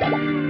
Bye.